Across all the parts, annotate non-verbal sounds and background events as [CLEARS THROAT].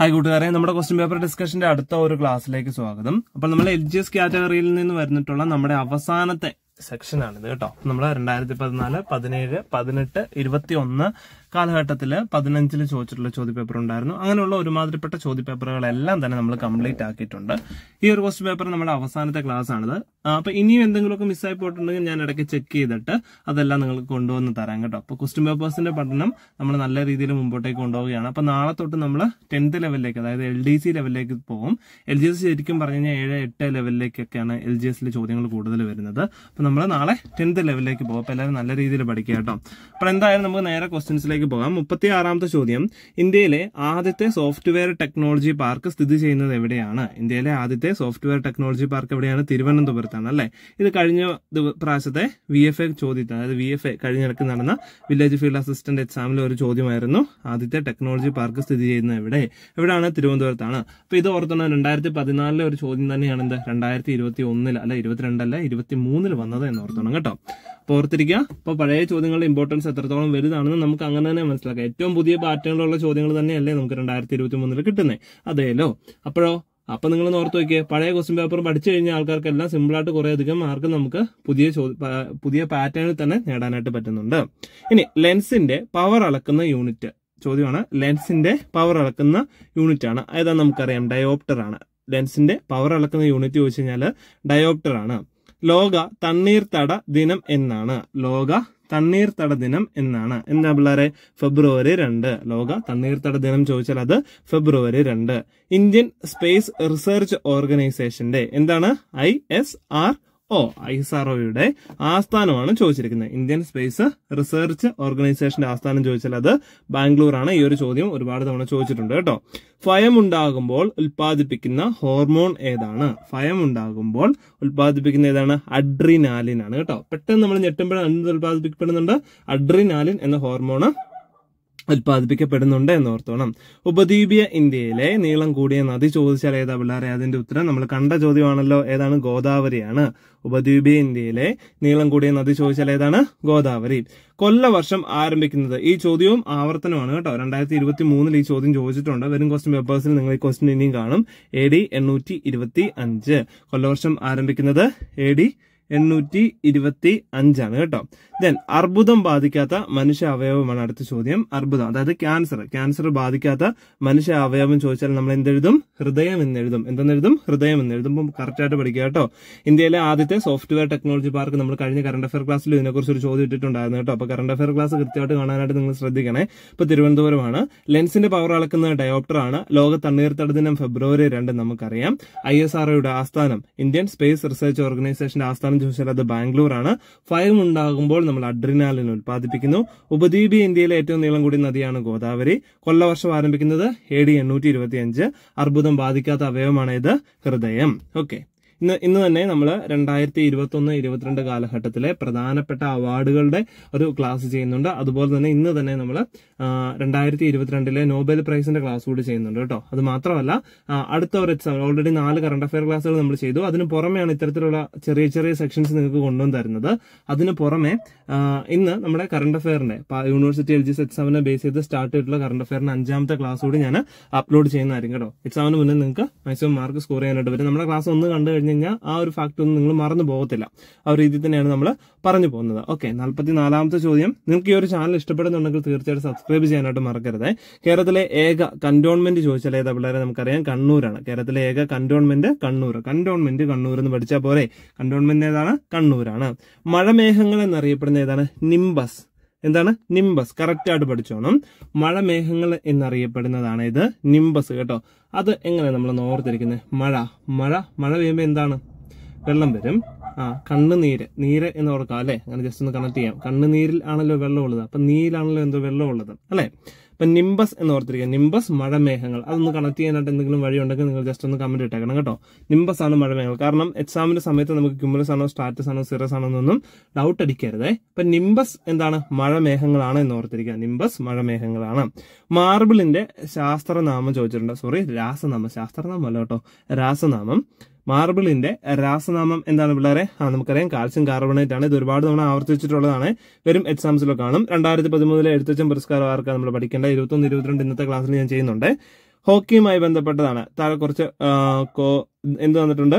Hi കൂട്ടുകാരെ നമ്മുടെ question paper ഡിസ്കഷന്റെ അടുത്ത ഒരു ക്ലാസ്സിലേക്ക് സ്വാഗതം. അപ്പോൾ നമ്മൾ എൽ ജി എസ് കാറ്റഗറിയിൽ നിന്ന് വരുന്നിട്ടുള്ള നമ്മുടെ അവസാനത്തെ സെക്ഷനാണിത് കേട്ടോ. നമ്മൾ രണ്ടായിരത്തി പതിനാല് പതിനേഴ് പതിനെട്ട് ഇരുപത്തി ഒന്ന് കാലഘട്ടത്തിൽ പതിനഞ്ചിൽ ചോദിച്ചിട്ടുള്ള ചോദ്യപേപ്പർ ഉണ്ടായിരുന്നു അങ്ങനെയുള്ള ഒരുമാതിരിപ്പെട്ട ചോദ്യപേപ്പറുകളെല്ലാം തന്നെ നമ്മൾ കംപ്ലീറ്റ് ആക്കിയിട്ടുണ്ട്. ഈ ഒരു ക്വസ്റ്റ് പേപ്പർ നമ്മുടെ അവസാനത്തെ ക്ലാസ് ആണിത് അപ്പൊ ഇനിയും എന്തെങ്കിലുമൊക്കെ മിസ്സായി പോയിട്ടുണ്ടെങ്കിൽ ഞാൻ ഇടയ്ക്ക് ചെക്ക് ചെയ്തിട്ട് അതെല്ലാം നിങ്ങൾക്ക് കൊണ്ടുവന്ന് തരാം കേട്ടോ. അപ്പൊ ക്വസ്റ്റ്യൻ പേപ്പേഴ്സിന്റെ പഠനം നമ്മൾ നല്ല രീതിയിൽ മുമ്പോട്ടേക്ക് കൊണ്ടുപോവുകയാണ്. അപ്പൊ നാളെ തൊട്ട് നമ്മൾ ടെൻത്ത് ലെവലിലേക്ക് അതായത് എൽ ഡി സി ലെവലിലേക്ക് പോകും. എൽ ജി എസ് ശരിക്കും പറഞ്ഞു കഴിഞ്ഞാൽ ഏഴ് എട്ട് ലെവലിലേക്കൊക്കെയാണ് എൽ ജി എസിൽ ചോദ്യങ്ങൾ കൂടുതൽ വരുന്നത്. അപ്പൊ നമ്മൾ നാളെ ടെൻത്ത് ലെവലിലേക്ക് പോകും. അപ്പൊ എല്ലാവരും നല്ല രീതിയിൽ പഠിക്കുക കേട്ടോ. അപ്പൊ എന്തായാലും നമുക്ക് നേരെ ക്വസ്റ്റ്യൻസിലേക്ക് പോകാം. മുപ്പത്തി ആറാമത്തെ ചോദ്യം. ഇന്ത്യയിലെ ആദ്യത്തെ സോഫ്റ്റ്വെയർ ടെക്നോളജി പാർക്ക് സ്ഥിതി ചെയ്യുന്നത് എവിടെയാണ്? ഇന്ത്യയിലെ ആദ്യത്തെ സോഫ്റ്റ്വെയർ ടെക്നോളജി പാർക്ക് എവിടെയാണ്? തിരുവനന്തപുരത്താണ് അല്ലെ? ഇത് കഴിഞ്ഞ പ്രാവശ്യത്തെ വി എഫ് എ ചോദ്യത്തിന് അതായത് വി എഫ് എ കഴിഞ്ഞിടക്ക് നടന്ന വില്ലേജ് ഫീൽഡ് അസിസ്റ്റന്റ് എക്സാമിലെ ഒരു ചോദ്യമായിരുന്നു. ആദ്യത്തെ ടെക്നോളജി പാർക്ക് സ്ഥിതി ചെയ്യുന്നത് എവിടെ? എവിടെയാണ് തിരുവനന്തപുരത്താണ്. അപ്പൊ ഇത് ഓർത്തണം രണ്ടായിരത്തി പതിനാലിലെ ഒരു ചോദ്യം തന്നെയാണ് എന്ത്? രണ്ടായിരത്തി ഇരുപത്തി ഒന്നിൽ അല്ല ഇരുപത്തിരണ്ടല്ല ഇരുപത്തി മൂന്നിൽ വന്നത് എന്ന് ഓർത്തണം കേട്ടോ. ഓർത്തിരിക്കുക. അപ്പൊ പഴയ ചോദ്യങ്ങളുടെ ഇമ്പോർട്ടൻസ് എത്രത്തോളം വലുതാണെന്ന് നമുക്ക് അങ്ങനെ തന്നെ മനസ്സിലാക്കാം. ഏറ്റവും പുതിയ പാറ്റേണിലുള്ള ചോദ്യങ്ങൾ തന്നെയല്ലേ നമുക്ക് രണ്ടായിരത്തി ഇരുപത്തി മൂന്നിൽ കിട്ടുന്നത് അതേലോ? അപ്പോഴോ? അപ്പൊ നിങ്ങൾ ഓർത്ത് നോക്കിയേ. പഴയ ക്വസ്റ്റ്യൻ പേപ്പർ പഠിച്ചു കഴിഞ്ഞ ആൾക്കാർക്കെല്ലാം സിമ്പിൾ ആയിട്ട് കുറെ അധികം മാർക്ക് നമുക്ക് പുതിയ പുതിയ പാറ്റേണിൽ തന്നെ നേടാനായിട്ട് പറ്റുന്നുണ്ട്. ഇനി ലെൻസിന്റെ പവർ അളക്കുന്ന യൂണിറ്റ് ചോദ്യമാണ്. ലെൻസിന്റെ പവർ അളക്കുന്ന യൂണിറ്റ് ആണ്. ഏതാ നമുക്കറിയാം? ഡയോപ്റ്റർ ആണ്. ലെൻസിന്റെ പവർ അളക്കുന്ന യൂണിറ്റ് ചോദിച്ചു കഴിഞ്ഞാൽ ഡയോപ്റ്റർ ആണ്. ലോക തണ്ണീർത്തട ദിനം എന്നാണ്. ലോക തണ്ണീർത്തട ദിനം എന്നാണ്. എന്താ പിള്ളേരെ? ഫെബ്രുവരി രണ്ട്. ലോക തണ്ണീർത്തട ദിനം ചോദിച്ചാൽ അത് ഫെബ്രുവരി രണ്ട്. ഇന്ത്യൻ സ്പേസ് റിസർച്ച് ഓർഗനൈസേഷന്റെ എന്താണ്? I S R O I S R ഒയുടെ ആസ്ഥാനമാണ് ചോദിച്ചിരിക്കുന്നത്. ഇന്ത്യൻ സ്പേസ് റിസർച്ച് ഓർഗനൈസേഷന്റെ ആസ്ഥാനം ചോദിച്ചാൽ അത് ബാംഗ്ലൂർ ആണ് ഈ ഒരു ചോദ്യം ഒരുപാട് തവണ ചോദിച്ചിട്ടുണ്ട് കേട്ടോ. ഭയം ഉണ്ടാകുമ്പോൾ ഉൽപ്പാദിപ്പിക്കുന്ന ഹോർമോൺ ഏതാണ്? ഭയം ഉണ്ടാകുമ്പോൾ ഉൽപ്പാദിപ്പിക്കുന്ന ഏതാണ്? അഡ്രിനാലിൻ ആണ് കേട്ടോ. പെട്ടെന്ന് നമ്മൾ ഞെട്ടുമ്പോഴാണ് ഉൽപ്പാദിപ്പിക്കപ്പെടുന്നുണ്ട്? അഡ്രിനാലിൻ എന്ന ഹോർമോണ് ഉൽപ്പാദിപ്പിക്കപ്പെടുന്നുണ്ട് എന്ന് ഓർത്തോണം. ഇന്ത്യയിലെ നീളം കൂടിയ നദി ചോദിച്ചാൽ ഏതാ പിള്ളേരെ? അതിന്റെ ഉത്തരം നമ്മൾ കണ്ട ചോദ്യമാണല്ലോ. ഏതാണ്? ഗോദാവരിയാണ്. ഉപദ്വീപീയ ഇന്ത്യയിലെ നീളം കൂടിയ നദി ചോദിച്ചാൽ ഏതാണ്? ഗോദാവരി. കൊല്ലവർഷം ആരംഭിക്കുന്നത്. ഈ ചോദ്യവും ആവർത്തനമാണ് കേട്ടോ. രണ്ടായിരത്തി ഇരുപത്തി മൂന്നിൽ ഈ ചോദ്യം ചോദിച്ചിട്ടുണ്ട്. വരും ക്വസ്റ്റ്യൻ പേപ്പേഴ്സിൽ നിങ്ങൾ ഈ ക്വസ്റ്റ്യൻ ഇനിയും കാണും. എ ഡി എണ്ണൂറ്റി ഇരുപത്തി അഞ്ച് കൊല്ലവർഷം ആരംഭിക്കുന്നത് എ ഡി എണ്ണൂറ്റി ഇരുപത്തി അഞ്ചാണ് കേട്ടോ. ദെൻ അർബുദം ബാധിക്കാത്ത മനുഷ്യ അവയവമാണ് അടുത്ത ചോദ്യം. അർബുദം അതായത് ക്യാൻസർ ക്യാൻസർ ബാധിക്കാത്ത മനുഷ്യ അവയവം ചോദിച്ചാൽ നമ്മൾ എന്തെഴുതും? ഹൃദയം എന്നെഴുതും. എന്തെന്നെഴുതും ഹൃദയം എന്നെഴുതുമ്പോൾ കറക്റ്റ് ആയിട്ട് പഠിക്കുക കേട്ടോ. ഇന്ത്യയിലെ ആദ്യത്തെ സോഫ്റ്റ്വെയർ ടെക്നോളജി പാർക്ക് നമ്മൾ കഴിഞ്ഞ കറണ്ട് അഫയർ ക്ലാസ്സിൽ ഇതിനെക്കുറിച്ച് ഒരു ചോദ്യം ഇട്ടിട്ടുണ്ടായിരുന്നു കേട്ടോ. അപ്പൊ കറണ്ട് അഫയർ ക്ലാസ് കൃത്യമായിട്ട് കാണാനായിട്ട് നിങ്ങൾ ശ്രദ്ധിക്കണേ. ഇപ്പൊ തിരുവനന്തപുരമാണ്. ലെൻസിന്റെ പവർ അളക്കുന്ന ഡയോപ്റ്റർ ആണ്. ലോക തണ്ണീർത്തട ദിനം ഫെബ്രുവരി രണ്ട് നമുക്കറിയാം. ഐ എസ് ആർഒയുടെ ആസ്ഥാനം ഇന്ത്യൻ സ്പേസ് റിസർച്ച് ഓർഗനൈസേഷന്റെ ആസ്ഥാനം ചോദിച്ചാൽ അത് ബാംഗ്ലൂർ ആണ് ഫയം ഉണ്ടാകുമ്പോൾ നമ്മൾ അഡ്രിനാലിൻ ഉൽപ്പാദിപ്പിക്കുന്നു. ഉപദ്വീപീയ ഇന്ത്യയിലെ ഏറ്റവും നീളം കൂടിയ നദിയാണ് ഗോദാവരി. കൊല്ലവർഷം ആരംഭിക്കുന്നത് എ ഡി എണ്ണൂറ്റി ഇരുപത്തി അഞ്ച് അർബുദം ബാധിക്കാത്ത അവയവമാണ് ഇത് ഹൃദയം. ഓക്കെ. ഇന്ന് ഇന്ന് തന്നെ നമ്മൾ രണ്ടായിരത്തി ഇരുപത്തി ഒന്ന് ഇരുപത്തിരണ്ട് കാലഘട്ടത്തിലെ പ്രധാനപ്പെട്ട അവാർഡുകളുടെ ഒരു ക്ലാസ് ചെയ്യുന്നുണ്ട്. അതുപോലെ തന്നെ ഇന്ന് തന്നെ നമ്മൾ രണ്ടായിരത്തി ഇരുപത്തിരണ്ടിലെ നോബൽ പ്രൈസിന്റെ ക്ലാസ് കൂടി ചെയ്യുന്നുണ്ട് കേട്ടോ. അത് മാത്രമല്ല അടുത്ത ഒരു എക്സാം ഓൾറെഡി നാല് കറണ്ട് അഫയർ ക്ലാസ്സുകൾ നമ്മൾ ചെയ്തു. അതിന് പുറമെയാണ് ഇത്തരത്തിലുള്ള ചെറിയ ചെറിയ സെക്ഷൻസ് നിങ്ങൾക്ക് കൊണ്ടുവന്ന് തരുന്നത്. അതിന് പുറമെ ഇന്ന് നമ്മുടെ കറണ്ട് അഫയറിന്റെ യൂണിവേഴ്സിറ്റി എൽ ജി എസ് എക്സാമിനെ ബേസ് ചെയ്ത് സ്റ്റാർട്ട് ചെയ്തിട്ടുള്ള കറണ്ട് അഫയറിന്റെ അഞ്ചാമത്തെ ക്ലാസ് കൂടി ഞാൻ അപ്ലോഡ് ചെയ്യുന്നതായിരിക്കും കേട്ടോ. എക്സാമിന് മുന്നേ നിങ്ങൾക്ക് മാക്സിമം മാർക്ക് സ്കോർ ചെയ്യാനായിട്ട് വരും നമ്മുടെ ക്ലാസ് ഒന്ന് കണ്ടു കഴിഞ്ഞ് കഴിഞ്ഞാൽ ആ ഒരു ഫാക്ട് ഒന്നും നിങ്ങൾ മറന്നു പോകത്തില്ല. ആ ഒരു രീതിയിൽ തന്നെയാണ് നമ്മൾ പറഞ്ഞു പോകുന്നത്. ഓക്കെ നാൽപ്പത്തി നാലാമത്തെ ചോദ്യം. നിങ്ങൾക്ക് ഈ ഒരു ചാനൽ ഇഷ്ടപ്പെടുന്നുണ്ടെങ്കിൽ തീർച്ചയായിട്ടും സബ്സ്ക്രൈബ് ചെയ്യാനായിട്ട് മറക്കരുത്. കേരളത്തിലെ ഏക കണ്ടോൺമെന്റ് ചോദിച്ചാൽ ഏതാ പിള്ളേരെ നമുക്കറിയാം? കണ്ണൂരാണ്. കേരളത്തിലെ ഏക കണ്ടോൺമെന്റ് കണ്ണൂർ. കണ്ടോൺമെന്റ് കണ്ണൂർ എന്ന് പഠിച്ചാൽ പോരെ. കണ്ടോൺമെന്റ് ഏതാണ്? കണ്ണൂരാണ്. മഴമേഘങ്ങൾ എന്നറിയപ്പെടുന്ന ഏതാണ്? നിംബസ് എന്താണ്? നിംബസ് കറക്റ്റ് ആയിട്ട് പഠിച്ചോണം. മഴമേഘങ്ങൾ എന്നറിയപ്പെടുന്നതാണ് ഇത്. നിംബസ് കേട്ടോ. അത് എങ്ങനെ നമ്മൾ ഓർത്തിരിക്കുന്നത് മഴ. മഴ. മഴ പെയ്യുമ്പോൾ എന്താണ്? വെള്ളം വരും. ആ കണ്ണുനീര്. നീര് എന്ന് ഓർക്കാം അല്ലെ? അങ്ങനെ ജസ്റ്റ് ഒന്ന് കണക്ട് ചെയ്യാം. കണ്ണുനീരിൽ ആണല്ലോ വെള്ളം ഉള്ളത്. അപ്പൊ നീരിലാണല്ലോ എന്തോ വെള്ളം ഉള്ളത് അല്ലെ? അപ്പൊ നിംബസ് എന്ന് ഓർത്തിരിക്കുക. നിംബസ് മഴമേഘങ്ങൾ. അതൊന്ന് കണക്ട് ചെയ്യാനായിട്ട് എന്തെങ്കിലും വഴി ഉണ്ടെങ്കിൽ നിങ്ങൾ ജസ്റ്റ് ഒന്ന് കമന്റ് ഇട്ടേക്കണം കേട്ടോ. നിംബസ് ആണ് മഴമേഘങ്ങൾ. കാരണം എക്സാമിന്റെ സമയത്ത് നമുക്ക് ക്യുമുലസ് ആണോ സ്റ്റാറ്റസ് ആണോ സിറസ് ആണോ എന്നൊന്നും ഡൗട്ട് അടിക്കരുതേ. ഇപ്പൊ നിംബസ് എന്താണ്? മഴമേഘങ്ങളാണ് എന്ന് ഓർത്തിരിക്കുക. നിംബസ് മഴമേഘങ്ങളാണ്. മാർബിളിന്റെ ശാസ്ത്രനാമം ചോദിച്ചിട്ടുണ്ട്. സോറി രാസനാമം. ശാസ്ത്രനാമം അല്ല കേട്ടോ. രാസനാമം. മാർബിളിന്റെ രാസനാമം എന്താണ് പിള്ളേരെ? ആ നമുക്കറിയാം കാൽസ്യം കാർബണേറ്റ് ആണ്. ഇത് ഒരുപാട് തവണ ആവർത്തിച്ചിട്ടുള്ളതാണ്. വരും എക്സാംസിലൊക്കെ കാണും. രണ്ടായിരത്തി പതിമൂന്നിലെ എഴുത്തച്ഛൻ പുരസ്കാരം ആർക്കാണ് നമ്മൾ പഠിക്കേണ്ട ഇരുപത്തൊന്ന് ഇരുപത്തിരണ്ട് ഇന്നത്തെ ക്ലാസ്സിൽ ഞാൻ ചെയ്യുന്നുണ്ട്. ഹോക്കിയുമായി ബന്ധപ്പെട്ടതാണ്. താഴെ കുറച്ച് എന്ത് വന്നിട്ടുണ്ട്?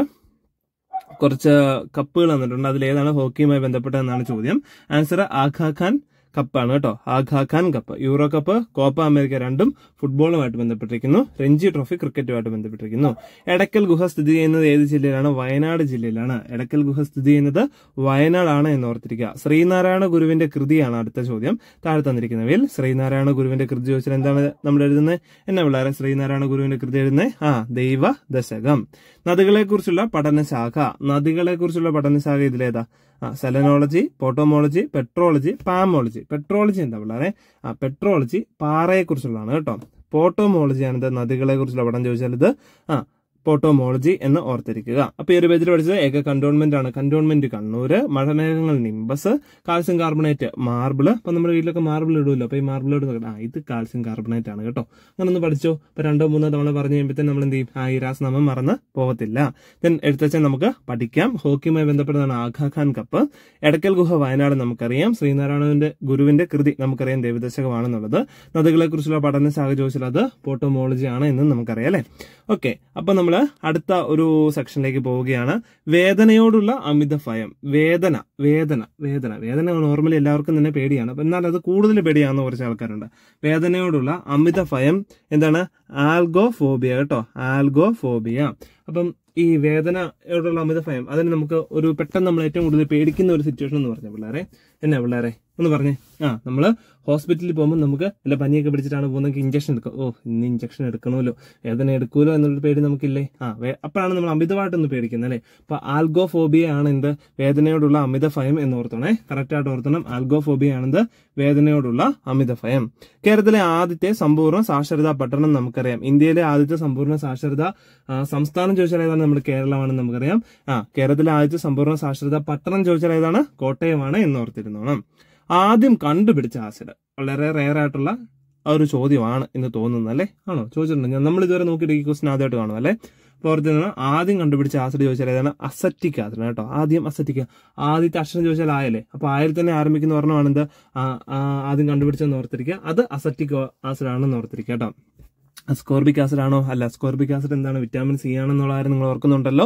കുറച്ച് കപ്പുകൾ വന്നിട്ടുണ്ട്. അതിലേതാണ് ഹോക്കിയുമായി ബന്ധപ്പെട്ടതെന്നാണ് ചോദ്യം. ആൻസർ ആഖാ ഖാൻ കപ്പാണ് കേട്ടോ. Aga Khan Cup Euro Cup Copa America രണ്ടും ഫുട്ബോളുമായിട്ട് ബന്ധപ്പെട്ടിരിക്കുന്നു. രഞ്ജി ട്രോഫി ക്രിക്കറ്റുമായിട്ട് ബന്ധപ്പെട്ടിരിക്കുന്നു. എടക്കൽ ഗുഹ സ്ഥിതി ചെയ്യുന്നത് ഏത് ജില്ലയിലാണ്? വയനാട് ജില്ലയിലാണ്. എടക്കൽ ഗുഹ സ്ഥിതി ചെയ്യുന്നത് വയനാടാണ് എന്ന് ഓർത്തിരിക്കുക. ശ്രീനാരായണ ഗുരുവിന്റെ കൃതിയാണ് അടുത്ത ചോദ്യം. താഴെ തന്നിരിക്കുന്നവയിൽ ശ്രീനാരായണ ഗുരുവിന്റെ കൃതി ചോദിച്ചാൽ എന്താണ് നമ്മൾ എഴുതുന്നത് എന്നാ പിള്ളേരെ ശ്രീനാരായണ ഗുരുവിന്റെ കൃതി എഴുതുന്നത് ആ ദൈവ ദശകം നദികളെ കുറിച്ചുള്ള പഠനശാഖ. നദികളെ കുറിച്ചുള്ള പഠനശാഖ ഇതിലേതാ? Selenology potamology petrology pomology. Petrology എന്താ പിള്ളേരെ? ആ പെട്രോളജി പാറയെ കുറിച്ചുള്ളതാണ് കേട്ടോ. പോട്ടോമോളജി ആണ് നദികളെ കുറിച്ചുള്ള പഠനം ചോദിച്ചാൽ ഇത് ആ പോട്ടോമോളജി എന്ന് ഓർത്തിരിക്കുക. അപ്പൊ ഈ ഒരു പേജിൽ പഠിച്ചത് ഏക കണ്ടോൺമെന്റ് ആണ്. കണ്ടോൺമെന്റ് കണ്ണൂര് മഴമേഘങ്ങൾ നിംബസ് കാൽസ്യം കാർബണേറ്റ് മാർബിൾ അപ്പൊ നമ്മുടെ വീട്ടിലൊക്കെ മാർബിൾ ഇടുമല്ലോ അപ്പൊ ഈ മാർബിൾ ഇടുന്ന ആ ഇത് കാൽസ്യം കാർബണേറ്റ് ആണ് കേട്ടോ. അങ്ങനെ ഒന്ന് പഠിച്ചോ. ഇപ്പൊ രണ്ടോ മൂന്നോ തവണ പറഞ്ഞു കഴിയുമ്പോൾ നമ്മൾ എന്ത് ചെയ്യും? ആ ഈ രാസനാമം മറന്ന് പോകത്തില്ല. ദെൻ എടുത്തച്ഛൻ നമുക്ക് പഠിക്കാം. ഹോക്കിയുമായി ബന്ധപ്പെട്ടതാണ് ആഘാ ഖാൻ കപ്പ്. എടക്കൽ ഗുഹ വയനാട് നമുക്കറിയാം. ശ്രീനാരായണന്റെ ഗുരുവിന്റെ കൃതി നമുക്കറിയാം. ദേവദശകമാണെന്നുള്ളത് നദികളെ കുറിച്ചുള്ള പഠന സാഹചര്യത്തിൽ അത് പോട്ടോമോളജി ആണ് എന്ന് നമുക്കറിയാം അല്ലെ? ഓക്കെ അപ്പൊ നമ്മൾ അടുത്ത ഒരു സെക്ഷനിലേക്ക് പോവുകയാണ്. വേദനയോടുള്ള അമിത ഭയം. വേദന വേദന വേദന. വേദന നോർമലി എല്ലാവർക്കും തന്നെ പേടിയാണ്. എന്നാൽ അത് കൂടുതൽ പേടിയാണെന്ന് കുറച്ച് ആൾക്കാരുണ്ട്. വേദനയോടുള്ള അമിത ഭയം എന്താണ്? ആൽഗോഫോബിയ കേട്ടോ. ആൽഗോഫോബിയ. അപ്പം ഈ വേദനയോടുള്ള അമിത ഭയം അതിന് നമുക്ക് ഒരു പെട്ടെന്ന് നമ്മൾ ഏറ്റവും കൂടുതൽ പേടിക്കുന്ന ഒരു സിറ്റുവേഷൻ എന്ന് പറഞ്ഞ പിള്ളേരെ എന്നാ പിള്ളേരെ? ഒന്ന് പറഞ്ഞേ. ആ നമ്മൾ ഹോസ്പിറ്റലിൽ പോകുമ്പോൾ നമുക്ക് വല്ല പനിയൊക്കെ പിടിച്ചിട്ടാണ് പോകുന്നത്. ഇഞ്ചക്ഷൻ എടുക്കും ഓ ഇന്ന് ഇഞ്ചക്ഷൻ എടുക്കണമല്ലോ. വേദന എടുക്കുമല്ലോ എന്നുള്ള പേടി നമുക്കില്ലേ? ആ അപ്പോഴാണ് നമ്മൾ അമിതമായിട്ടൊന്ന് പേടിക്കുന്നത് അല്ലേ? അപ്പോൾ ആൽഗോഫോബിയ ആണ് എന്ത്? വേദനയോടുള്ള അമിത ഭയം എന്ന് ഓർത്തണേ കറക്റ്റ് ആയിട്ട് ഓർത്തണം. ആൽഗോഫോബിയ ആണെന്ത്? വേദനയോടുള്ള അമിത ഭയം കേരളത്തിലെ ആദ്യത്തെ സമ്പൂർണ സാക്ഷരതാ പട്ടണം നമുക്കറിയാം. ഇന്ത്യയിലെ ആദ്യത്തെ സമ്പൂർണ സാക്ഷരതാ സംസ്ഥാനം ചോദിച്ചാൽ ഏതാണ്? നമ്മുടെ കേരളമാണെന്ന് നമുക്കറിയാം. ആ കേരളത്തിലെ ആദ്യത്തെ സമ്പൂർണ സാക്ഷരതാ പട്ടണം ചോദിച്ചാൽ ഏതാണ്? കോട്ടയമാണ് എന്ന് ഓർത്തിരുന്നോണം ആദ്യം കണ്ടുപിടിച്ച ആസിഡ്. വളരെ റെയർ ആയിട്ടുള്ള ആ ഒരു ചോദ്യമാണ് എന്ന് തോന്നുന്നത് അല്ലേ ആണോ? ചോദിച്ചിട്ടുണ്ട്. നമ്മൾ ഇതുവരെ നോക്കിയിട്ട് ഈ ക്വസ്റ്റൻ ആദ്യമായിട്ട് കാണും അല്ലേ? ഓർത്തിരുന്ന ആദ്യം കണ്ടുപിടിച്ച ആസിഡ് ചോദിച്ചാൽ ഏതാണ്? അസറ്റിക് ആസിഡ് കേട്ടോ. ആദ്യം അസറ്റിക്. ആദ്യത്തെ അക്ഷരം ചോദിച്ചാൽ ആയല്ലേ അപ്പൊ ആയിൽ തന്നെ ആരംഭിക്കുന്ന ഒരെണ്ണമാണ് എന്ത്? ആദ്യം കണ്ടുപിടിച്ചെന്ന് ഓർത്തിരിക്കുക. അത് അസറ്റിക് ആസിഡ് ആണെന്ന് ഓർത്തിരിക്കുക കേട്ടോ. അസ്കോർബിക് ആസിഡ് ആണോ അല്ല അസ്കോർബിക് ആസിഡ് എന്താണ്? വിറ്റാമിൻ സി ആണെന്നുള്ള കാര്യം നിങ്ങൾ ഓർക്കുന്നുണ്ടല്ലോ.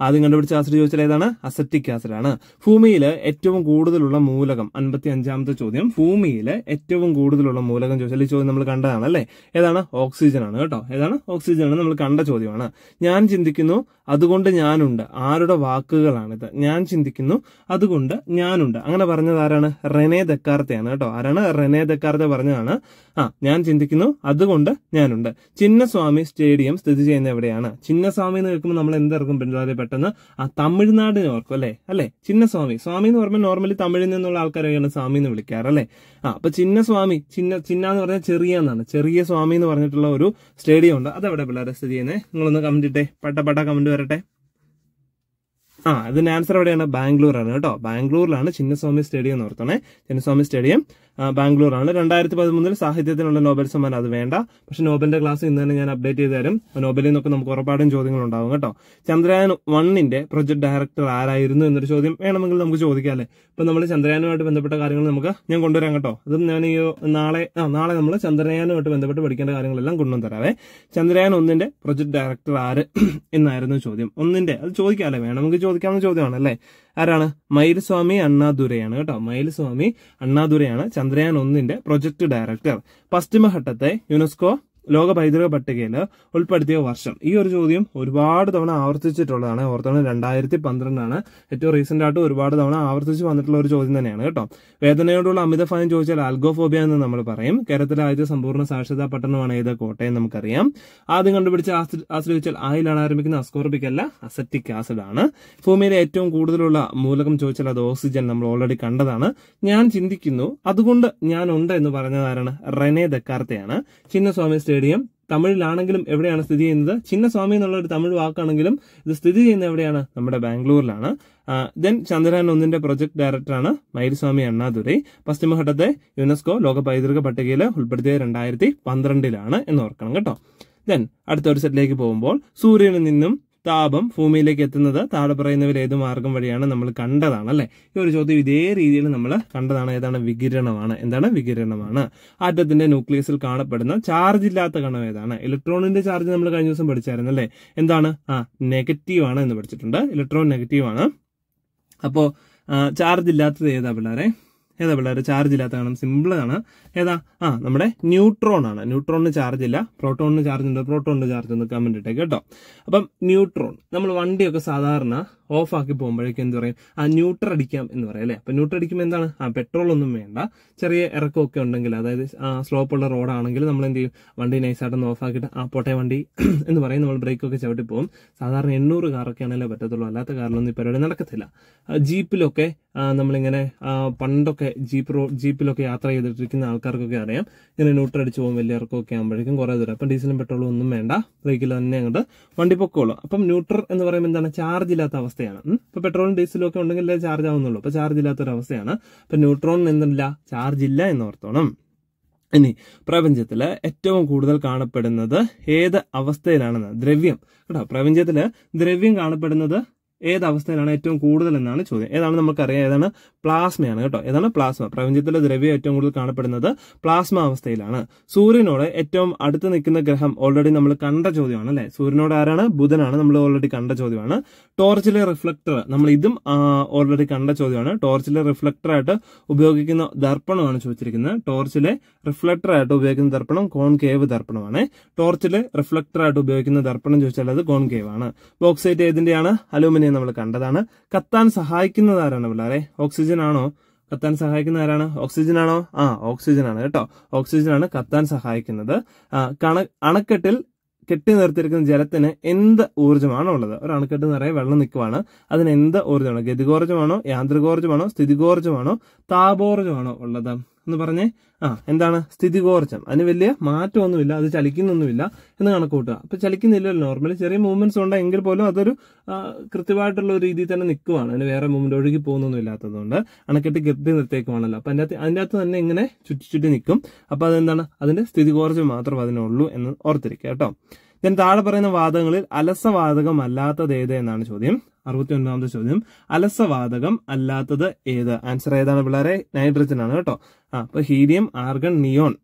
ആദ്യം കണ്ടുപിടിച്ച ആസിഡ് ചോദിച്ചാൽ ഏതാണ്? അസറ്റിക് ആസിഡ് ആണ്. ഭൂമിയിൽ ഏറ്റവും കൂടുതലുള്ള മൂലകം അൻപത്തി അഞ്ചാമത്തെ ചോദ്യം. ഭൂമിയിൽ ഏറ്റവും കൂടുതലുള്ള മൂലകം ചോദിച്ചാൽ ഈ ചോദ്യം നമ്മൾ കണ്ടതാണ് അല്ലേ? ഏതാണ്? ഓക്സിജൻ ആണ് കേട്ടോ. ഏതാണ്? ഓക്സിജൻ ആണ് നമ്മൾ കണ്ട ചോദ്യമാണ്. ഞാൻ ചിന്തിക്കുന്നു അതുകൊണ്ട് ഞാനുണ്ട്. ആരുടെ വാക്കുകളാണിത്? ഞാൻ ചിന്തിക്കുന്നു അതുകൊണ്ട് ഞാനുണ്ട്. അങ്ങനെ പറഞ്ഞത് ആരാണ്? റെനെ ദക്കാർത്തയാണ് കേട്ടോ. ആരാണ്? റെനെ ദക്കാർത്ത പറഞ്ഞതാണ്. ആ ഞാൻ ചിന്തിക്കുന്നു അതുകൊണ്ട് ഞാനുണ്ട്. ചിന്നസ്വാമി സ്റ്റേഡിയം സ്ഥിതി ചെയ്യുന്ന എവിടെയാണ്? ചിന്നസ്വാമി എന്ന് കേൾക്കുമ്പോൾ നമ്മൾ എന്തിറക്കും പിന്നാലെ പെട്ടെന്ന് ആ തമിഴ്നാടിനെ ഓർക്കും അല്ലേ? അല്ലേ? ചിന്നസ്വാമി. സ്വാമി എന്ന് പറയുമ്പോൾ നോർമലി തമിഴിൽ നിന്നുള്ള ആൾക്കാരെയാണ് സ്വാമി എന്ന് വിളിക്കാറ് അല്ലേ? ആ അപ്പൊ ചിന്നസ്വാമി ചിന്ന ചിന്ന എന്ന് പറഞ്ഞാൽ ചെറിയ എന്നാണ്. ചെറിയ സ്വാമി എന്ന് പറഞ്ഞിട്ടുള്ള ഒരു സ്റ്റേഡിയം ഉണ്ട്. അതെവിടെ പിള്ളേരെ സ്ഥിതി ചെയ്യുന്നത് നിങ്ങളൊന്ന് കമന്റ് ഇട്ടേ. പട്ട പട്ട കമന്റ് വരട്ടെ. ആ ഇതിന്റെ ആൻസർ എവിടെയാണ് ബാംഗ്ലൂർ ആണ് കേട്ടോ. ബാംഗ്ലൂരിലാണ് ചിന്നസ്വാമി സ്റ്റേഡിയം എന്ന് ഓർത്തണേ. ചിന്നസ്വാമി സ്റ്റേഡിയം. ബാംഗ്ലൂരാണ്. രണ്ടായിരത്തി പതിമൂന്നിൽ സാഹിത്യത്തിനുള്ള നോബൽ സമ്മാനം. അത് വേണ്ട. പക്ഷെ നോബലിന്റെ ക്ലാസ് ഇന്ന് തന്നെ ഞാൻ അപ്ഡേറ്റ് ചെയ്ത് തരും. നോബലിൽ നിന്നൊക്കെ നമുക്ക് ഉറപ്പാടും ചോദ്യങ്ങൾ ഉണ്ടാവും കേട്ടോ. ചന്ദ്രയാൻ വണ്ണിന്റെ പ്രൊജക്ട് ഡയറക്ടർ ആരായിരുന്നു എന്നൊരു ചോദ്യം വേണമെങ്കിൽ നമുക്ക് ചോദിക്കാം അല്ലേ? ഇപ്പൊ നമ്മൾ ചന്ദ്രയാനുമായിട്ട് ബന്ധപ്പെട്ട കാര്യങ്ങൾ നമുക്ക് ഞാൻ കൊണ്ടുവരാം കേട്ടോ. അതും ഞാൻ ഈ നാളെ നാളെ നമ്മൾ ചന്ദ്രയാനുമായിട്ട് ബന്ധപ്പെട്ട് പഠിക്കേണ്ട കാര്യങ്ങളെല്ലാം കൊണ്ടുവന്ന് തരാവേ. ചന്ദ്രയാൻ ഒന്നിന്റെ പ്രൊജക്ട് ഡയറക്ടർ ആര് [CLEARS THROAT] എന്നായിരുന്നു ചോദ്യം. ഒന്നിന്റെ അത് ചോദിക്കാല്ലേ? വേണമെങ്കിൽ ചോദിക്കാവുന്ന ചോദ്യമാണ് അല്ലേ ആരാണ്? മയിൽസ്വാമി അണ്ണാദുരയാണ് കേട്ടോ. മയിൽസ്വാമി അണ്ണാദുരയാണ് ചന്ദ്രയാൻ ഒന്നിന്റെ പ്രൊജക്ട് ഡയറക്ടർ. പശ്ചിമഘട്ടത്തെ യുനെസ്കോ ലോക പൈതൃക പട്ടികയിൽ ഉൾപ്പെടുത്തിയ വർഷം. ഈ ഒരു ചോദ്യം ഒരുപാട് തവണ ആവർത്തിച്ചിട്ടുള്ളതാണ്. ഓർത്തവണ രണ്ടായിരത്തി പന്ത്രണ്ടാണ് ഏറ്റവും റീസെന്റ് ആയിട്ട് ഒരുപാട് തവണ ആവർത്തിച്ച് വന്നിട്ടുള്ള ഒരു ചോദ്യം തന്നെയാണ് കേട്ടോ. വേദനയോടുള്ള അമിത ഭയം ചോദിച്ചാൽ ആൽഗോഫോബിയ എന്ന് നമ്മൾ പറയും. കേരളത്തിലെ ആദ്യത്തെ സമ്പൂർണ സാക്ഷരതാ പട്ടണമാണ് ഏത്? കോട്ടയം നമുക്കറിയാം. ആദ്യം കണ്ടുപിടിച്ച് ആസിഡ് ആയിലാണ് ആരംഭിക്കുന്ന അസ്കോർബിക് അല്ല അസറ്റിക് ആസിഡ് ആണ് ഭൂമിയിലെ ഏറ്റവും കൂടുതലുള്ള മൂലകം ചോദിച്ചാൽ അത് ഓക്സിജൻ നമ്മൾ ഓൾറെഡി കണ്ടതാണ്. ഞാൻ ചിന്തിക്കുന്നു അതുകൊണ്ട് ഞാൻ ഉണ്ട് എന്ന് പറഞ്ഞത് ആരാണ്? റെനെ ദക്കാർത്തയാണ്. ചിന്നസ്വാമി സ്റ്റേഡിയം തമിഴിലാണെങ്കിലും എവിടെയാണ് സ്ഥിതി ചെയ്യുന്നത്? ചിന്നസ്വാമി എന്നുള്ള ഒരു തമിഴ് വാക്കാണെങ്കിലും ഇത് സ്ഥിതി ചെയ്യുന്നത് എവിടെയാണ്? നമ്മുടെ ബാംഗ്ലൂരിലാണ്. ദെൻ ചന്ദ്രയാൻ ഒന്നിന്റെ പ്രൊജക്ട് ഡയറക്ടറാണ് മയിൽസ്വാമി അണ്ണാദുരൈ. പശ്ചിമഘട്ടത്തെ യുനെസ്കോ ലോക പൈതൃക പട്ടികയിൽ ഉൾപ്പെടുത്തിയത് രണ്ടായിരത്തി പന്ത്രണ്ടിലാണ് എന്ന് ഓർക്കണം കേട്ടോ. ദെൻ അടുത്ത ഒരു സെറ്റിലേക്ക് പോകുമ്പോൾ സൂര്യനിൽ നിന്നും താപം ഭൂമിയിലേക്ക് എത്തുന്നത് താഴെ പറയുന്നവർ ഏത് മാർഗം വഴിയാണ് നമ്മൾ കണ്ടതാണ് അല്ലെ? ഈ ഒരു ചോദ്യം ഇതേ രീതിയിൽ നമ്മൾ കണ്ടതാണ്. ഏതാണ്? വികിരണമാണ്. എന്താണ്? വികിരണമാണ്. ആറ്റത്തിന്റെ ന്യൂക്ലിയസിൽ കാണപ്പെടുന്ന ചാർജ് ഇല്ലാത്ത കണം ഏതാണ്? ഇലക്ട്രോണിന്റെ ചാർജ് നമ്മൾ കഴിഞ്ഞ ദിവസം പഠിച്ചായിരുന്നു അല്ലേ? എന്താണ്? ആ നെഗറ്റീവ് ആണ് എന്ന് പഠിച്ചിട്ടുണ്ട്. ഇലക്ട്രോൺ നെഗറ്റീവ് ആണ്. അപ്പോ ചാർജ് ഇല്ലാത്തത് ഏതാ പിള്ളേരെ? ഏതാ പിള്ളേർ ചാർജ് ഇല്ലാത്ത കാണാം. സിമ്പിൾ ആണ് ഏതാ? ആ നമ്മുടെ ന്യൂട്രോൺ ആണ്. ന്യൂട്രോണിന് ചാർജ് ഇല്ല. പ്രോട്ടോണിന് ചാർജ് ഉണ്ട്. പ്രോട്ടോണിന് ചാർജ് ഉണ്ട്. കമന്റ് ഇട്ടേക്ക് കേട്ടോ. അപ്പം ന്യൂട്രോൺ നമ്മൾ വണ്ടിയൊക്കെ സാധാരണ ഓഫ് ആക്കി പോകുമ്പോഴേക്കും എന്ത് പറയും? ആ ന്യൂട്രൽ അടിക്കാം എന്ന് പറയും അല്ലേ? അപ്പൊ ന്യൂട്രൽ അടിക്കുമ്പോൾ എന്താണ്? ആ പെട്രോൾ ഒന്നും വേണ്ട. ചെറിയ ഇറക്കമൊക്കെ ഉണ്ടെങ്കിൽ അതായത് സ്ലോപ്പ് ഉള്ള റോഡാണെങ്കിൽ നമ്മൾ എന്ത് ചെയ്യും? വണ്ടി നൈസായിട്ടൊന്ന് ഓഫ് ആക്കിയിട്ട് ആ പോട്ടെ വണ്ടി [CLEARS THROAT] എന്ന് പറയും. നമ്മൾ ബ്രേക്കൊക്കെ ചവിട്ടി പോകും. സാധാരണ എണ്ണൂറ് കാറൊക്കെ ആണെങ്കിലേ പറ്റത്തുള്ളൂ. അല്ലാത്ത കാറിലൊന്നും ഈ പരിപാടി നടക്കത്തില്ല. ജീപ്പിലൊക്കെ നമ്മളിങ്ങനെ പണ്ടൊക്കെ ജീപ്പ് റോ ജീപ്പിലൊക്കെ യാത്ര ചെയ്തിട്ടിരിക്കുന്ന ആൾക്കാർക്കൊക്കെ അറിയാം. ഇങ്ങനെ ന്യൂട്രൽ അടിച്ച് പോകും വലിയ ഇറക്കമൊക്കെ ആകുമ്പോഴേക്കും കുറേ ദൂരം. അപ്പം ഡീസലും പെട്രോളും ഒന്നും വേണ്ട. ബ്രേക്കിൽ തന്നെ അങ്ങോട്ട് വണ്ടി പൊക്കോളൂ. അപ്പം ന്യൂട്രൽ എന്ന് പറയുമ്പോൾ എന്താണ്? ചാർജ് ഇല്ലാത്ത അവസ്ഥയാണ്. ഇപ്പൊ പെട്രോളും ഡീസലും ഒക്കെ ഉണ്ടെങ്കിൽ ചാർജ് ആവുന്നുള്ളൂ. അപ്പൊ ചാർജ് ഇല്ലാത്ത ഒരു അവസ്ഥയാണ് അപ്പൊ ന്യൂട്രോൺ എന്തില്ല ചാർജ് ഇല്ല എന്ന് ഓർത്തോണം ഇനി പ്രപഞ്ചത്തിൽ ഏറ്റവും കൂടുതൽ കാണപ്പെടുന്നത് ഏത് അവസ്ഥയിലാണെന്ന്? ദ്രവ്യം. കേട്ടോ പ്രപഞ്ചത്തിൽ ദ്രവ്യം കാണപ്പെടുന്നത് ഏത് അവസ്ഥയിലാണ് ഏറ്റവും കൂടുതൽ എന്നാണ് ചോദ്യം. ഏതാണ് നമുക്കറിയാം? ഏതാണ്? പ്ലാസ്മയാണ് കേട്ടോ. ഏതാണ്? പ്ലാസ്മ. പ്രപഞ്ചത്തിലെ ദ്രവ്യം ഏറ്റവും കൂടുതൽ കാണപ്പെടുന്നത് പ്ലാസ്മ അവസ്ഥയിലാണ്. സൂര്യനോട് ഏറ്റവും അടുത്ത് നിൽക്കുന്ന ഗ്രഹം ഓൾറെഡി നമ്മൾ കണ്ട ചോദ്യമാണ് അല്ലെ? സൂര്യനോട് ആരാണ്? ബുധനാണ്. നമ്മൾ ഓൾറെഡി കണ്ട ചോദ്യമാണ്. ടോർച്ചിലെ റിഫ്ലക്ടർ നമ്മൾ ഇതും ഓൾറെഡി കണ്ട ചോദ്യമാണ്. ടോർച്ചിലെ റിഫ്ലക്ടറായിട്ട് ഉപയോഗിക്കുന്ന ദർപ്പണമാണ് ചോദിച്ചിരിക്കുന്നത്. ടോർച്ചിലെ റിഫ്ലക്ടറായിട്ട് ഉപയോഗിക്കുന്ന ദർപ്പണം കോൺകേവ് ദർപ്പണമാണ്. ടോർച്ചിലെ റിഫ്ലക്ടറായിട്ട് ഉപയോഗിക്കുന്ന ദർപ്പണം ചോദിച്ചാൽ അത് കോൺകേവ് ആണ് ബോക്സൈറ്റ് ഏതിന്റെയാണ്? അലൂമിനിയം നമ്മൾ കണ്ടതാണ്. കത്താൻ സഹായിക്കുന്നത് ആരാണ് പിള്ളേരെ? ഓക്സിജൻ ആണോ? കത്താൻ സഹായിക്കുന്ന ആരാണ്? ഓക്സിജൻ ആണോ? ആ ഓക്സിജൻ ആണ് കേട്ടോ. ഓക്സിജൻ ആണ് കത്താൻ സഹായിക്കുന്നത്. അണക്കെട്ടിൽ കെട്ടി നിർത്തിയിരിക്കുന്ന ജലത്തിന് എന്ത് ഊർജമാണോ ഉള്ളത്? ഒരു അണക്കെട്ട് നിറയെ വെള്ളം നിൽക്കുവാണ്. അതിന് എന്ത് ഊർജമാണ്? ഗതികോർജമാണോ? യാന്ത്രികോർജമാണോ? സ്ഥിതികോർജമാണോ? താപോർജമാണോ ഉള്ളത്? എന്ന് പറഞ്ഞേ ആ എന്താണ്? സ്ഥിതികോർജം അതിന് വലിയ മാറ്റമൊന്നുമില്ല അത് ചലിക്കുന്നൊന്നുമില്ല എന്ന് കണക്ക് കൂട്ടുക അപ്പൊ ചലിക്കുന്നില്ലല്ലോ നോർമലി ചെറിയ മൂവ്മെന്റ്സ് ഉണ്ട് എങ്കിൽ പോലും അതൊരു കൃത്യമായിട്ടുള്ള ഒരു രീതിയിൽ തന്നെ നിൽക്കുവാണ്. അതിന് വേറെ മൂവ്മെന്റ് ഒഴുകി പോകുന്നൊന്നും ഇല്ലാത്തതുകൊണ്ട് അണക്കെട്ടി കെട്ടി നിർത്തേക്കുവാണല്ലോ അപ്പൊ അതിന്റെ അതിന്റെ അകത്ത് തന്നെ ഇങ്ങനെ ചുറ്റി ചുറ്റി നിൽക്കും. അപ്പൊ അതെന്താണ്? അതിന്റെ സ്ഥിതികോർജം മാത്രം അതിനുള്ളൂ എന്ന് ഓർത്തിരിക്കുക കേട്ടോ. ഞാൻ താഴെ പറയുന്ന വാദങ്ങളിൽ അലസവാതകം അല്ലാത്തത് ഏത് എന്നാണ് ചോദ്യം. അറുപത്തി ഒൻപതാമത്തെ ചോദ്യം. അലസവാതകം അല്ലാത്തത് ഏത്? ആൻസർ ഏതാണ് പിള്ളേരെ? നൈട്രജൻ ആണ് കേട്ടോ. ആ അപ്പൊ ഹീലിയം ആർഗൺ നിയോൺ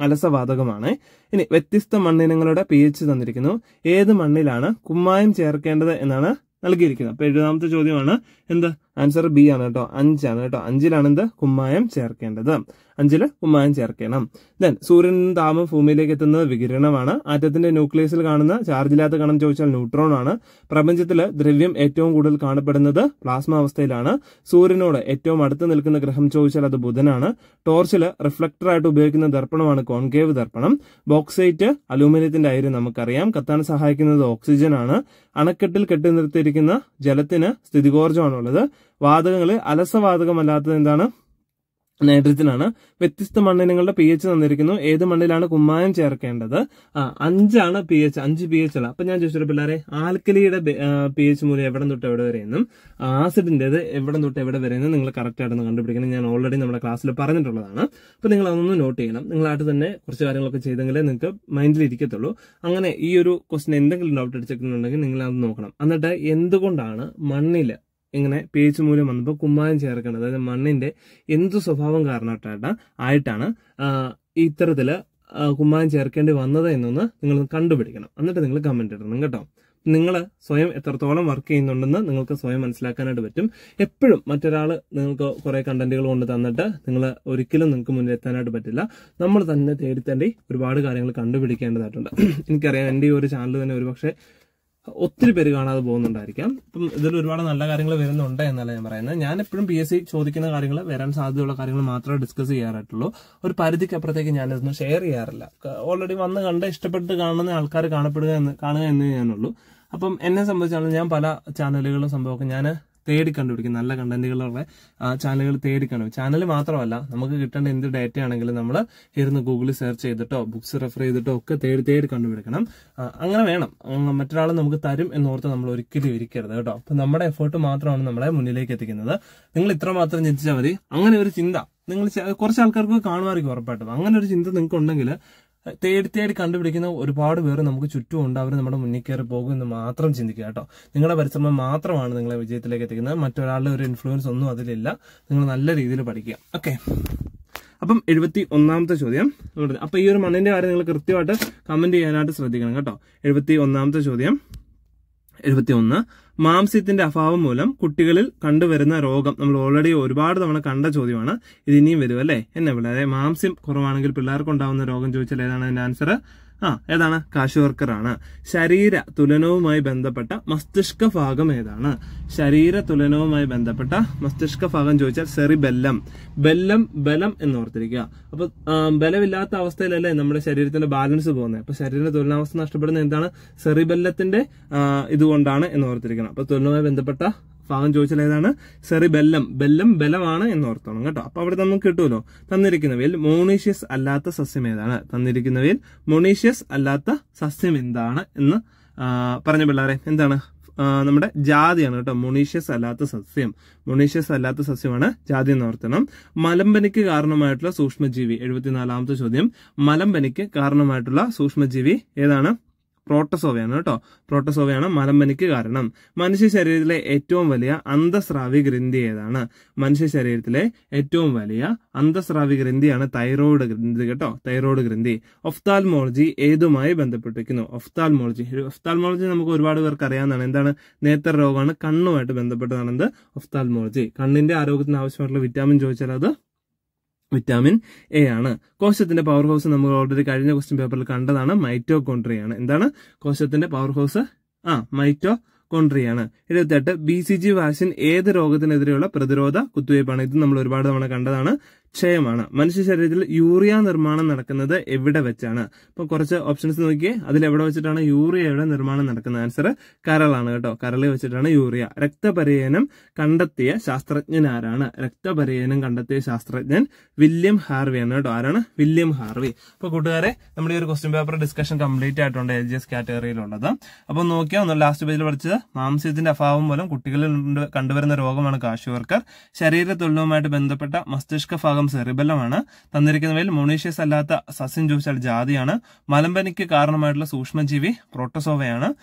അലസവാതകമാണ്. ഇനി വ്യത്യസ്ത മണ്ണിനങ്ങളുടെ പി എച്ച് തന്നിരിക്കുന്നു. ഏത് മണ്ണിലാണ് കുമ്മായം ചേർക്കേണ്ടത് എന്നാണ് നൽകിയിരിക്കുന്നത്. അപ്പൊ എഴുപതാമത്തെ ചോദ്യമാണ്. എന്ത്? ആൻസർ ബി ആണ് കേട്ടോ. അഞ്ചാണ് കേട്ടോ. അഞ്ചിലാണ് എന്ത്? കുമ്മായം ചേർക്കേണ്ടത്. അഞ്ചിൽ കുമ്മായം ചേർക്കണം. ദെൻ സൂര്യൻ താപം ഭൂമിയിലേക്ക് എത്തുന്നത് വികിരണമാണ്. ആറ്റത്തിന്റെ ന്യൂക്ലിയസിൽ കാണുന്ന ചാർജ് ഇല്ലാത്ത കണം ചോദിച്ചാൽ ന്യൂട്രോൺ ആണ്. പ്രപഞ്ചത്തിൽ ദ്രവ്യം ഏറ്റവും കൂടുതൽ കാണപ്പെടുന്നത് പ്ലാസ്മ അവസ്ഥയിലാണ്. സൂര്യനോട് ഏറ്റവും അടുത്ത് നിൽക്കുന്ന ഗ്രഹം ചോദിച്ചാൽ അത് ബുധനാണ്. ടോർച്ചിൽ റിഫ്ലക്ടർ ആയിട്ട് ഉപയോഗിക്കുന്ന ദർപ്പണമാണ് കോൺകേവ് ദർപ്പണം. ബോക്സൈറ്റ് അലൂമിനിയത്തിന്റെ അയിര് നമുക്കറിയാം. കത്താൻ സഹായിക്കുന്നത് ഓക്സിജൻ ആണ്. അണക്കെട്ടിൽ കെട്ടി നിർത്തിയിരിക്കുന്ന ജലത്തിന് സ്ഥിതികോർജമാണുള്ളത് വാതകങ്ങൾ അലസവാതകമല്ലാത്തത് എന്താണ്? നൈട്രജനാണ്. വ്യത്യസ്ത മണ്ണിനങ്ങളുടെ പി എച്ച് തന്നിരിക്കുന്നു. ഏത് മണ്ണിലാണ് കുമ്മായം ചേർക്കേണ്ടത്? അഞ്ചാണ് പി എച്ച് അഞ്ച് പി എച്ച് ഉള്ള അപ്പൊ ഞാൻ ചോദിച്ചു പിള്ളേരെ ആൽക്കലിയുടെ പി എച്ച് മൂല്യം എവിടെ തൊട്ട് എവിടെ വരെ എന്നും ആസിഡിന്റേത് എവിടെ തൊട്ട് എവിടെ വരെ എന്നും നിങ്ങൾ കറക്റ്റ് ആയിട്ടൊന്ന് കണ്ടുപിടിക്കണം. ഞാൻ ഓൾറെഡി നമ്മുടെ ക്ലാസ്സിൽ പറഞ്ഞിട്ടുള്ളതാണ്. അപ്പൊ നിങ്ങൾ അതൊന്ന് നോട്ട് ചെയ്യണം. നിങ്ങളായിട്ട് തന്നെ കുറച്ച് കാര്യങ്ങളൊക്കെ ചെയ്തെങ്കിലേ നിങ്ങൾക്ക് മൈൻഡിൽ ഇരിക്കത്തുള്ളൂ. അങ്ങനെ ഈ ഒരു ക്വസ്റ്റൻ എന്തെങ്കിലും ഡൗട്ട് അടിച്ചിട്ടുണ്ടെങ്കിൽ നിങ്ങൾ അത് നോക്കണം. എന്നിട്ട് എന്തുകൊണ്ടാണ് മണ്ണിൽ ഇങ്ങനെ പി എച്ച് മൂല്യം വന്നപ്പോൾ കുമ്മായം ചേർക്കണം അതായത് മണ്ണിന്റെ എന്തു സ്വഭാവം കാരണമായിട്ടാണ് ആയിട്ടാണ് ഇത്തരത്തിൽ കുമ്മായം ചേർക്കേണ്ടി വന്നത് എന്നൊന്ന് നിങ്ങൾ കണ്ടുപിടിക്കണം. എന്നിട്ട് നിങ്ങൾ കമന്റ് ഇടണം കേട്ടോ. നിങ്ങൾ സ്വയം എത്രത്തോളം വർക്ക് ചെയ്യുന്നുണ്ടെന്ന് നിങ്ങൾക്ക് സ്വയം മനസ്സിലാക്കാനായിട്ട് പറ്റും. എപ്പോഴും മറ്റൊരാൾ നിങ്ങൾക്ക് കുറെ കണ്ടന്റുകൾ കൊണ്ട് തന്നിട്ട് നിങ്ങൾ ഒരിക്കലും നിങ്ങൾക്ക് മുന്നിൽ എത്താനായിട്ട് പറ്റില്ല. നമ്മൾ തന്നെ തേടി തേടി ഒരുപാട് കാര്യങ്ങൾ കണ്ടുപിടിക്കേണ്ടതായിട്ടുണ്ട്. [CLEARS THROAT] എനിക്കറിയാം എന്റെ ഈ ഒരു ചാനൽ തന്നെ ഒരുപക്ഷെ ഒത്തിരി പേര് കാണാതെ പോകുന്നുണ്ടായിരിക്കാം. ഇപ്പം ഇതിൽ ഒരുപാട് നല്ല കാര്യങ്ങൾ വരുന്നുണ്ട് എന്നല്ല ഞാൻ പറയുന്നത്. ഞാൻ എപ്പോഴും പി എസ് സി ചോദിക്കുന്ന കാര്യങ്ങൾ വരാൻ സാധ്യതയുള്ള കാര്യങ്ങൾ മാത്രമേ ഡിസ്കസ് ചെയ്യാറായിട്ടുള്ളൂ ഒരു പരിധിക്ക് അപ്പുറത്തേക്ക് ഞാനിതൊന്നും ഷെയർ ചെയ്യാറില്ല. ഓൾറെഡി വന്ന് കണ്ട് ഇഷ്ടപ്പെട്ട് കാണുന്ന ആൾക്കാർ കാണപ്പെടുക എന്ന് കാണുക എന്നേ ഞാനുള്ളൂ. അപ്പം എന്നെ സംബന്ധിച്ചാണ് ഞാൻ പല ചാനലുകളും സംഭവമൊക്കെ ഞാൻ തേടി കണ്ടുപിടിക്കും. നല്ല കണ്ടന്റുകളുള്ള ചാനലുകൾ തേടി കണ്ടുപിടിക്കും. ചാനൽ മാത്രമല്ല നമുക്ക് കിട്ടേണ്ട എന്ത് ഡേറ്റ ആണെങ്കിലും നമ്മൾ ഇരുന്ന് ഗൂഗിളിൽ സെർച്ച് ചെയ്തിട്ടോ ബുക്സ് റെഫർ ചെയ്തിട്ടോ ഒക്കെ തേടി തേടി കണ്ടുപിടിക്കണം. അങ്ങനെ വേണം. മറ്റൊരാൾ നമുക്ക് തരും എന്നോർത്ത് നമ്മൾ ഒരിക്കലും ഇരിക്കരുത് കേട്ടോ. അപ്പൊ നമ്മുടെ എഫേർട്ട് മാത്രമാണ് നമ്മളെ മുന്നിലേക്ക് എത്തിക്കുന്നത്. നിങ്ങൾ ഇത്ര മാത്രം ചിന്തിച്ചാൽ മതി. അങ്ങനെ ഒരു ചിന്ത. നിങ്ങൾ കുറച്ച് ആൾക്കാർക്ക് കാണുമായിരിക്കും ഉറപ്പായിട്ടും. അങ്ങനെ ഒരു ചിന്ത നിങ്ങൾക്ക് ഉണ്ടെങ്കിൽ തേടി തേടി കണ്ടുപിടിക്കുന്ന ഒരുപാട് പേര് നമുക്ക് ചുറ്റും ഉണ്ട്. അവർ നമ്മുടെ മുന്നിൽ കയറി പോകും എന്ന് മാത്രം ചിന്തിക്കുക കേട്ടോ. നിങ്ങളുടെ പരിശ്രമം മാത്രമാണ് നിങ്ങളെ വിജയത്തിലേക്ക് എത്തിക്കുന്നത്. മറ്റൊരാളുടെ ഒരു ഇൻഫ്ലുവൻസ് ഒന്നും അതിലില്ല. നിങ്ങൾ നല്ല രീതിയിൽ പഠിക്കുക. ഓക്കെ അപ്പം എഴുപത്തി ഒന്നാമത്തെ ചോദ്യം. അപ്പൊ ഈ ഒരു മണ്ണിന്റെ കാര്യം നിങ്ങൾ കൃത്യമായിട്ട് കമന്റ് ചെയ്യാനായിട്ട് ശ്രദ്ധിക്കണം കേട്ടോ. എഴുപത്തി ഒന്നാമത്തെ ചോദ്യം. എഴുപത്തി ഒന്ന് മാംസ്യത്തിന്റെ അഭാവം മൂലം കുട്ടികളിൽ കണ്ടുവരുന്ന രോഗം. നമ്മൾ ഓൾറെഡി ഒരുപാട് തവണ കണ്ട ചോദ്യമാണ്. ഇത് ഇനിയും വരും അല്ലേ? എന്നെ പിള്ളേരെ മാംസ്യം കുറവാണെങ്കിൽ പിള്ളേർക്ക് ഉണ്ടാവുന്ന രോഗം ചോദിച്ചാൽ ഏതാണ് അതിന്റെ ആൻസർ ആ ഏതാണ്? കാശുവർക്കറാണ്. ശരീര തുലനവുമായി ബന്ധപ്പെട്ട മസ്തിഷ്ക ഭാഗം ഏതാണ്? ശരീര തുലനവുമായി ബന്ധപ്പെട്ട മസ്തിഷ്ക ഭാഗം ചോദിച്ചാൽ സെറിബെല്ലം. ബെല്ലം ബലം എന്ന് ഓർത്തിരിക്കുക അപ്പൊ ബലമില്ലാത്ത അവസ്ഥയിലല്ലേ നമ്മുടെ ശരീരത്തിന്റെ ബാലൻസ് പോകുന്നത്? അപ്പൊ ശരീര തുലനാവസ്ഥ നഷ്ടപ്പെടുന്നത് എന്താണ്? സെറിബെല്ലത്തിന്റെ ഇതുകൊണ്ടാണ് എന്ന് ഓർത്തിരിക്കണം അപ്പൊ തുലനവുമായി ബന്ധപ്പെട്ട ഭാഗം ചോദിച്ചാൽ ഏതാണ്? സെറിബെല്ലം ബെല്ലം. ബലമാണ് എന്ന് ഓർത്തോണം കേട്ടോ. അപ്പൊ അവിടെ നമുക്ക് കിട്ടുമല്ലോ. തന്നിരിക്കുന്നവയിൽ മോണീഷ്യസ് അല്ലാത്ത സസ്യം ഏതാണ്? തന്നിരിക്കുന്നവയിൽ മൊണീഷ്യസ് അല്ലാത്ത സസ്യം എന്താണ് എന്ന് പറഞ്ഞ പിള്ളേരെ എന്താണ്? നമ്മുടെ ജാതിയാണ് കേട്ടോ. മൊണീഷ്യസ് അല്ലാത്ത സസ്യം. മൊണീഷ്യസ് അല്ലാത്ത സസ്യമാണ് ജാതി എന്ന് ഓർത്തണം മലമ്പനിക്ക് കാരണമായിട്ടുള്ള സൂക്ഷ്മജീവി. എഴുപത്തിനാലാമത്തെ ചോദ്യം. മലമ്പനിക്ക് കാരണമായിട്ടുള്ള സൂക്ഷ്മജീവി ഏതാണ്? പ്രോട്ടസോവയാണ് കേട്ടോ. പ്രോട്ടസോവയാണ് മലമ്പനിക്ക് കാരണം. മനുഷ്യ ശരീരത്തിലെ ഏറ്റവും വലിയ അന്തസ്രാവി ഗ്രന്ഥി ഏതാണ്? മനുഷ്യ ശരീരത്തിലെ ഏറ്റവും വലിയ അന്തസ്രാവി ഗ്രന്ഥിയാണ് തൈറോയിഡ് ഗ്രന്ഥി കേട്ടോ. തൈറോയിഡ് ഗ്രന്ഥി. ഒഫ്താൽമോളജി ഏതുമായി ബന്ധപ്പെട്ടിരിക്കുന്നു? ഒഫ്താൽമോളജി. ഒഫ്താൽമോളജി നമുക്ക് ഒരുപാട് പേർക്ക് അറിയാവുന്നതാണ്. എന്താണ്? നേത്ര രോഗമാണ് കണ്ണുമായിട്ട് ബന്ധപ്പെട്ടതാണ് എന്ത് ഒഫ്താൽമോളജി. കണ്ണിന്റെ ആരോഗ്യത്തിന് ആവശ്യമായിട്ടുള്ള വിറ്റാമിൻ ചോദിച്ചാൽ അത്? വിറ്റാമിൻ എ ആണ്. കോശത്തിന്റെ പവർ ഹൗസ് നമ്മൾ ഓൾറെഡി കഴിഞ്ഞ ക്വസ്റ്റ്യൻ പേപ്പറിൽ കണ്ടതാണ്. മൈറ്റോകോൺട്രിയാണ് എന്താണ്? കോശത്തിന്റെ പവർ ഹൗസ് ആ മൈറ്റോ കോൺട്രിയാണ് എഴുപത്തെട്ട് ബി സി ജി വാക്സിൻ ഏത് രോഗത്തിനെതിരെയുള്ള പ്രതിരോധ കുത്തിവയ്പ്പാണ്? ഇത് നമ്മൾ ഒരുപാട് തവണ കണ്ടതാണ്. ക്ഷയമാണ് മനുഷ്യ ശരീരത്തിൽ യൂറിയ നിർമ്മാണം നടക്കുന്നത് എവിടെ വെച്ചാണ്? അപ്പൊ കുറച്ച് ഓപ്ഷൻസ് നോക്കിയേ. അതിൽ എവിടെ വെച്ചിട്ടാണ് യൂറിയയുടെ നിർമ്മാണം നടക്കുന്നത്? ആൻസർ കരളാണ് കേട്ടോ. കരളിൽ വെച്ചിട്ടാണ് യൂറിയ. രക്തപര്യനം കണ്ടെത്തിയ ശാസ്ത്രജ്ഞൻ ആരാണ്? രക്തപര്യനം കണ്ടെത്തിയ ശാസ്ത്രജ്ഞൻ വില്യം ആണ് കേട്ടോ. ആരാണ്? William Harvey. അപ്പൊ കൂട്ടുകാരെ നമ്മുടെ ഈ ഒരു ക്വസ്റ്റ്യൻ പേപ്പർ ഡിസ്കഷൻ കംപ്ലീറ്റ് ആയിട്ടുണ്ട് എൽ ജി എസ് കാറ്റഗറിയിലുള്ളത് അപ്പൊ നോക്കിയാൽ ഒന്ന് ലാസ്റ്റ് പേജിൽ പഠിച്ചത്. മാംസ്യത്തിന്റെ അഭാവം മൂലം കുട്ടികളിൽ കണ്ടുവരുന്ന രോഗമാണ് കാശുവർക്കർ. ശരീര ബന്ധപ്പെട്ട മസ്തിഷ്ക ഭാഗം സെറിബലമാണ്. തന്നിരിക്കുന്നവയിൽ മൊണീഷ്യസ് അല്ലാത്ത സസ്യം ചോദിച്ചാൽ ജാതിയാണ്. മലമ്പനിക്ക് കാരണമായിട്ടുള്ള സൂക്ഷ്മജീവി പ്രോട്ടോസോവയാണ്.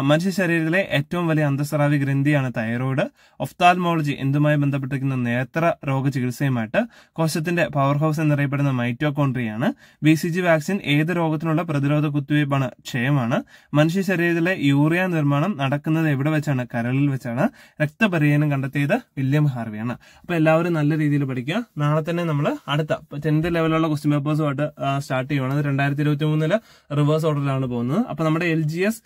മനുഷ്യ ശരീരത്തിലെ ഏറ്റവും വലിയ അന്തസ്രാവി ഗ്രന്ഥിയാണ് തൈറോയിഡ്. ഒഫ്താൽമോളജി എന്തുമായി ബന്ധപ്പെട്ടിരിക്കുന്ന? നേത്ര രോഗ ചികിത്സയുമായിട്ട് കോശത്തിന്റെ പവർ ഹൗസ് എന്നറിയപ്പെടുന്ന മൈറ്റോകോൺട്രിയാണ് ബി സി ജി വാക്സിൻ ഏത് രോഗത്തിനുള്ള പ്രതിരോധ കുത്തിവയ്പ്പാണ് ക്ഷയമാണ്. മനുഷ്യ ശരീരത്തിലെ യൂറിയ നിർമ്മാണം നടക്കുന്നത് എവിടെ വെച്ചാണ്? കരളിൽ വെച്ചാണ്. രക്തപരിചയനം കണ്ടെത്തിയത് വില്യം ഹാർവിയാണ്. അപ്പൊ എല്ലാവരും നല്ല രീതിയിൽ പഠിക്കുക. നാളെ തന്നെ നമ്മൾ അടുത്ത ടെൻത്ത് ലെവലുള്ള ക്വസ്റ്റ്യൻ പേപ്പേഴ്സുമായിട്ട് സ്റ്റാർട്ട് ചെയ്യുകയാണ് അത് രണ്ടായിരത്തി ഇരുപത്തി മൂന്നിൽ റിവേഴ്സ് ഓർഡറിലാണ് പോകുന്നത്. അപ്പൊ നമ്മുടെ എൽ ജി എസ്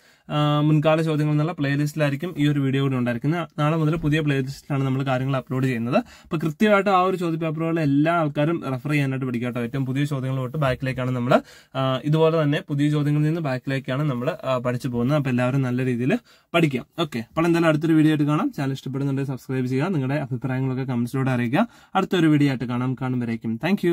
മുൻകാല ചോദ്യങ്ങൾ എന്നുള്ള പ്ലേലിസ്റ്റിലായിരിക്കും ഈ ഒരു വീഡിയോ കൂടി ഉണ്ടായിരിക്കുന്നത്. നാളെ മുതൽ പുതിയ പ്ലേലിസ്റ്റിലാണ് നമ്മൾ കാര്യങ്ങൾ അപ്ലോഡ് ചെയ്യുന്നത്. അപ്പോൾ കൃത്യമായിട്ട് ആ ഒരു ചോദ്യ പേപ്പറുകൾ എല്ലാ ആൾക്കാരും റെഫർ ചെയ്യാനായിട്ട് പഠിക്കുക കേട്ടോ ഏറ്റവും പുതിയ ചോദ്യങ്ങൾ തൊട്ട് ബാക്കിലേക്കാണ് നമ്മൾ ഇതുപോലെ തന്നെ പുതിയ ചോദ്യങ്ങളിൽ നിന്ന് ബാക്കിലേക്കാണ് നമ്മൾ പഠിച്ചു പോകുന്നത്. അപ്പോൾ എല്ലാവരും നല്ല രീതിയിൽ പഠിക്കാം. ഓക്കെ അപ്പോൾ എന്തായാലും അടുത്തൊരു വീഡിയോ ആയിട്ട് കാണാം. ചാനൽ ഇഷ്ടപ്പെടുന്നുണ്ടെങ്കിൽ സബ്സ്ക്രൈബ് ചെയ്യുക. നിങ്ങളുടെ അഭിപ്രായങ്ങളൊക്കെ കമന്റ്സിലൂടെ അറിയിക്കുക. അടുത്തൊരു വീഡിയോ ആയിട്ട് കാണാം. കാണുമ്പോഴേക്കും. താങ്ക്